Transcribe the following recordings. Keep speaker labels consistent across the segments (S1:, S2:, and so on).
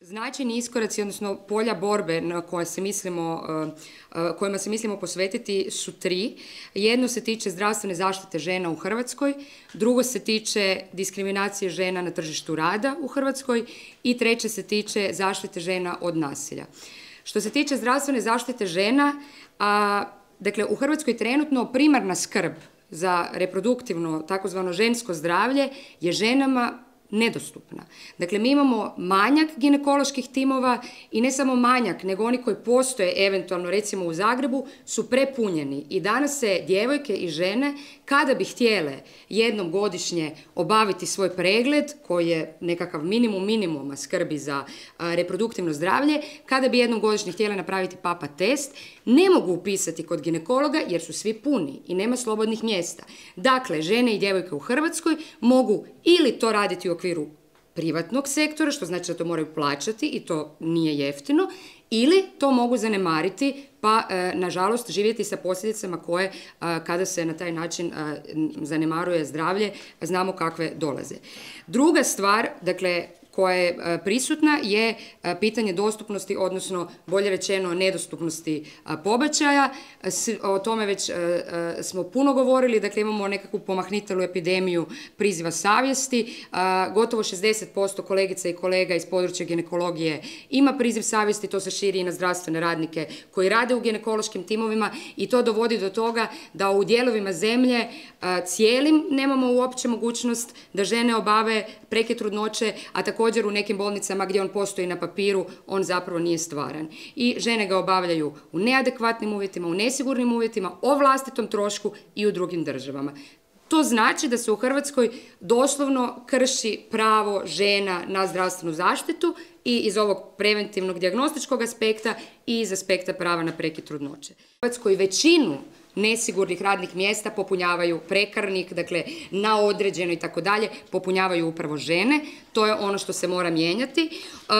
S1: Značajni iskoraci, odnosno polja borbe na koje se mislimo, eh, eh, kojima se mislimo posvetiti su tri. Jedno se tiče zdravstvene zaštite žena u Hrvatskoj, drugo se tiče diskriminacije žena na tržištu rada u Hrvatskoj i treće se tiče zaštite žena od nasilja. Što se tiče zdravstvene zaštite žena, a, dakle u Hrvatskoj trenutno primarna skrb za reproduktivno, takozvano žensko zdravlje je ženama nedostupna. Dakle, mi imamo manjak ginekoloških timova i ne samo manjak, nego oni koji postoje eventualno recimo u Zagrebu su prepunjeni i danas se djevojke i žene kada bi htjele jednom godišnje obaviti svoj pregled koji je nekakav minimum minimuma skrbi za reproduktivno zdravlje, kada bi jednom godišnje htjele napraviti papa test, ne mogu upisati kod ginekologa jer su svi puni i nema slobodnih mjesta. Dakle, žene i djevojke u Hrvatskoj mogu ili to raditi u okviru privatnog sektora, što znači da to moraju plaćati i to nije jeftino, ili to mogu zanemariti pa e, nažalost živjeti sa posljedicama koje e, kada se na taj način e, zanemaruje zdravlje znamo kakve dolaze. Druga stvar, dakle koja je e, prisutna je e, pitanje dostupnosti, odnosno bolje rečeno nedostupnosti pobačaja. O tome već e, smo puno govorili, dakle imamo nekakvu pomahnitelu epidemiju priziva savjesti. Gotovo 60% kolegica i kolega iz područja ginekologije ima priziv savjesti, to se širi i na zdravstvene radnike koji rade u ginekološkim timovima i to dovodi do toga da u dijelovima zemlje cijelim nemamo uopće mogućnost da žene obave preke trudnoće, a također u nekim bolnicama gdje on postoji na papiru, on zapravo nije stvaran. I žene ga obavljaju u neadekvatnim uvjetima, u nesigurnim uvjetima, o vlastitom trošku i u drugim državama. To znači da se u Hrvatskoj doslovno krši pravo žena na zdravstvenu zaštitu i iz ovog preventivnog dijagnostičkog aspekta i iz aspekta prava na prekid trudnoće. U Hrvatskoj većinu nesigurnih radnih mjesta popunjavaju prekarnik, dakle na određeno i tako dalje, popunjavaju upravo žene. To je ono što se mora mijenjati. E,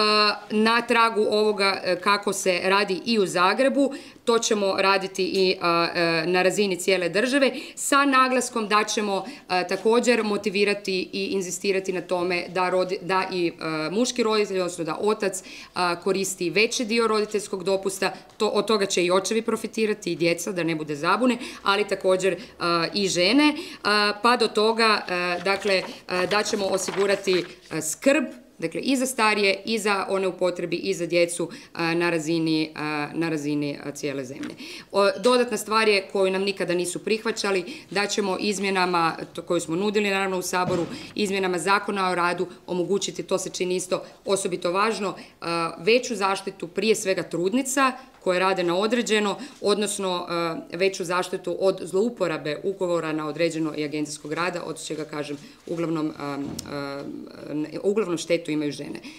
S1: na tragu ovoga e, kako se radi i u Zagrebu, to ćemo raditi i e, na razini cijele države sa naglaskom da ćemo također motivirati i inzistirati na tome da, da i muški roditelj, odnosno da otac koristi veći dio roditeljskog dopusta, to, od toga će i očevi profitirati i djeca, da ne bude zabune, ali također i žene, pa do toga dakle, da ćemo osigurati skrb dakle i za starije i za one u potrebi i za djecu na razini, na razini cijele zemlje. Dodatna stvar je koju nam nikada nisu prihvaćali da ćemo izmjenama koju smo nudili naravno u Saboru, izmjenama zakona o radu omogućiti, to se čini isto osobito važno, veću zaštitu prije svega trudnica koje rade na određeno, odnosno veću zaštitu od zlouporabe ugovora na određeno i agencijskog rada, od čega kažem uglavnom, uglavnom štetu imaju žene.